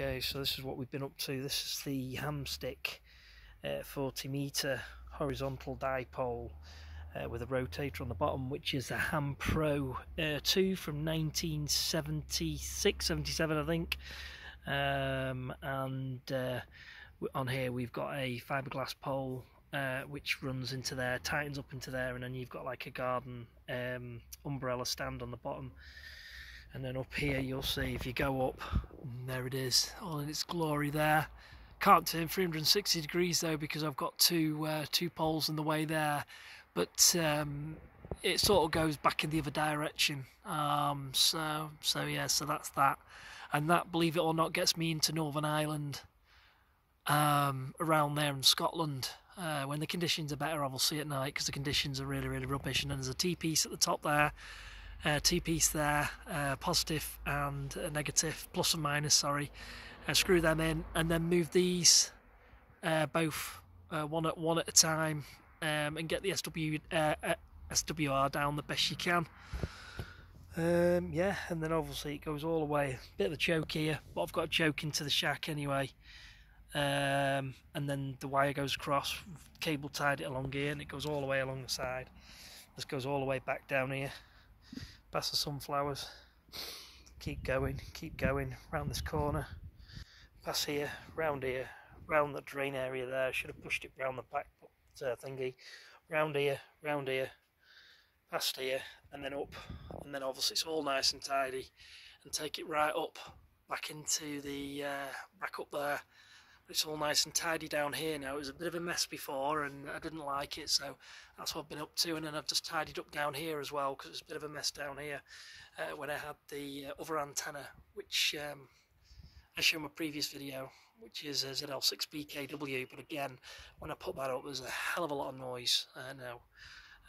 Okay, so this is what we've been up to. This is the Hamstick uh, 40 meter horizontal dipole uh, with a rotator on the bottom, which is a Ham Pro uh, 2 from 1976 77, I think. Um, and uh, on here we've got a fiberglass pole uh, which runs into there, tightens up into there, and then you've got like a garden um, umbrella stand on the bottom and then up here you'll see if you go up there it is all in its glory there. Can't turn 360 degrees though because I've got two uh, two poles in the way there. But um, it sort of goes back in the other direction. Um, so so yeah so that's that. And that believe it or not gets me into Northern Ireland um, around there in Scotland. Uh, when the conditions are better obviously at night because the conditions are really really rubbish. And then there's a T-piece at the top there uh, T-piece there, uh, positive and negative, plus and minus, sorry. Uh, screw them in and then move these uh, both uh, one at one at a time um, and get the SW, uh, SWR down the best you can. Um, yeah, and then obviously it goes all the way. Bit of a choke here, but I've got a choke into the shack anyway. Um, and then the wire goes across, cable tied it along here, and it goes all the way along the side. This goes all the way back down here past the sunflowers. Keep going keep going round this corner. Pass here round here round the drain area there. Should have pushed it round the back uh, thingy. Round here round here past here and then up. And then obviously it's all nice and tidy. And take it right up back into the uh, back up there it's all nice and tidy down here now. It was a bit of a mess before and I didn't like it, so that's what I've been up to. And then I've just tidied up down here as well because it was a bit of a mess down here uh, when I had the uh, other antenna, which um, I showed in my previous video, which is a ZS6BKW. But again, when I put that up, there's a hell of a lot of noise uh, now.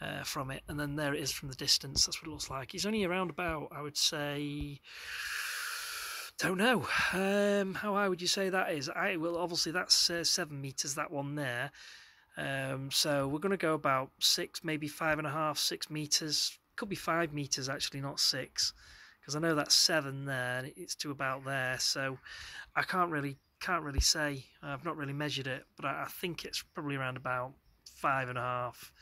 Uh, from it and then there it is from the distance that's what it looks like It's only around about I would say don't know. Um, how high would you say that is? I well, obviously that's uh, seven meters. That one there. Um, so we're going to go about six, maybe five and a half, six meters. Could be five meters actually, not six, because I know that's seven there. And it's to about there. So I can't really can't really say. I've not really measured it, but I, I think it's probably around about five and a half.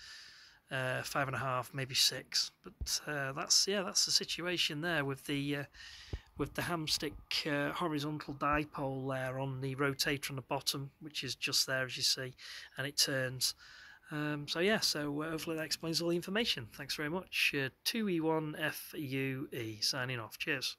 Uh, five and a half, maybe six. But uh, that's yeah, that's the situation there with the uh, with the hamstick uh, horizontal dipole there on the rotator on the bottom, which is just there as you see, and it turns. Um, so yeah, so uh, hopefully that explains all the information. Thanks very much. Uh, 2E1FUE signing off. Cheers.